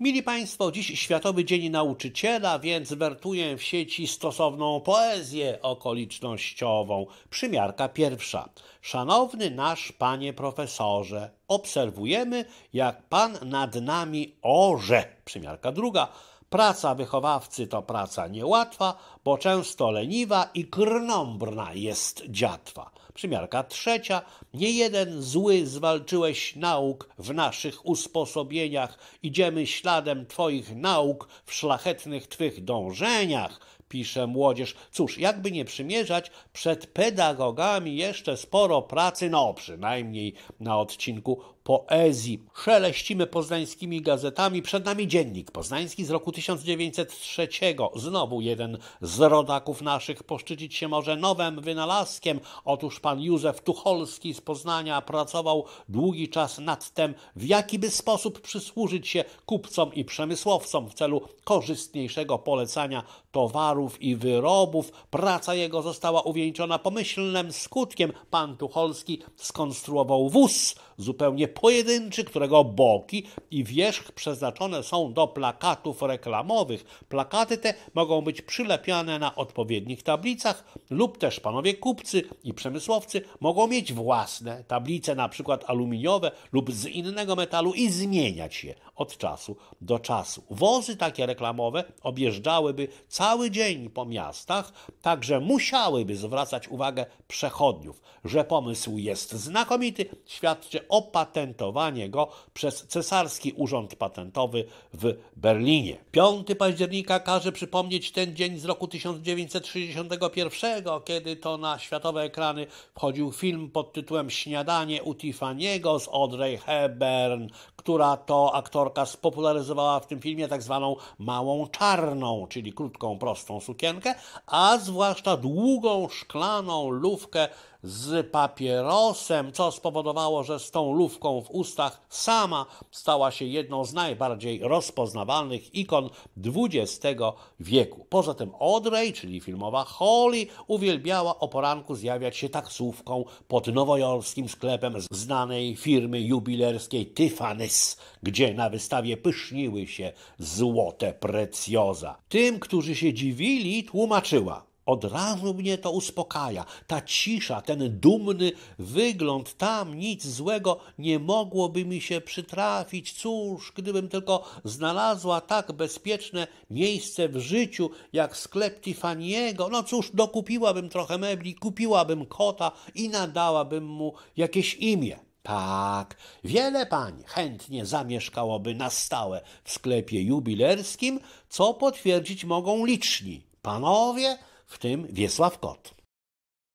Mili Państwo, dziś Światowy Dzień Nauczyciela, więc wertuję w sieci stosowną poezję okolicznościową. Przymiarka pierwsza. Szanowny nasz panie profesorze, obserwujemy, jak pan nad nami orze. Przymiarka druga. Praca wychowawcy to praca niełatwa, bo często leniwa i krnąbrna jest dziatwa. Przymiarka trzecia. Nie jeden zły zwalczyłeś nauk w naszych usposobieniach. Idziemy śladem twoich nauk w szlachetnych twych dążeniach pisze młodzież. Cóż, jakby nie przymierzać, przed pedagogami jeszcze sporo pracy, no przynajmniej na odcinku poezji. Szeleścimy poznańskimi gazetami, przed nami dziennik poznański z roku 1903. Znowu jeden z rodaków naszych poszczycić się może nowym wynalazkiem. Otóż pan Józef Tucholski z Poznania pracował długi czas nad tym, w jaki by sposób przysłużyć się kupcom i przemysłowcom w celu korzystniejszego polecania towarów i wyrobów. Praca jego została uwieńczona pomyślnym skutkiem. Pan Tucholski skonstruował wóz zupełnie pojedynczy, którego boki i wierzch przeznaczone są do plakatów reklamowych. Plakaty te mogą być przylepiane na odpowiednich tablicach lub też panowie kupcy i przemysłowcy mogą mieć własne tablice, na przykład aluminiowe lub z innego metalu i zmieniać je od czasu do czasu. Wozy takie reklamowe objeżdżałyby cały dzień po miastach, także musiałyby zwracać uwagę przechodniów, że pomysł jest znakomity, świadczy o patentowanie go przez Cesarski Urząd Patentowy w Berlinie. 5 października każe przypomnieć ten dzień z roku 1961, kiedy to na światowe ekrany wchodził film pod tytułem Śniadanie u Tiffany'ego z Audrey Hepburn, która to aktorka spopularyzowała w tym filmie tak zwaną małą czarną, czyli krótką, prostą sukienkę, a zwłaszcza długą, szklaną lufkę z papierosem, co spowodowało, że z tą lufką w ustach sama stała się jedną z najbardziej rozpoznawalnych ikon XX wieku. Poza tym Audrey, czyli filmowa Holly, uwielbiała o poranku zjawiać się taksówką pod nowojorskim sklepem znanej firmy jubilerskiej Tiffany's, gdzie na wystawie pyszniły się złote precjoza. Tym, którzy się dziwili, tłumaczyła. Od razu mnie to uspokaja. Ta cisza, ten dumny wygląd, tam nic złego nie mogłoby mi się przytrafić. Cóż, gdybym tylko znalazła tak bezpieczne miejsce w życiu, jak sklep Tiffany'ego, no cóż, dokupiłabym trochę mebli, kupiłabym kota i nadałabym mu jakieś imię. Tak, wiele pań chętnie zamieszkałoby na stałe w sklepie jubilerskim, co potwierdzić mogą liczni panowie, w tym Wiesław Kot.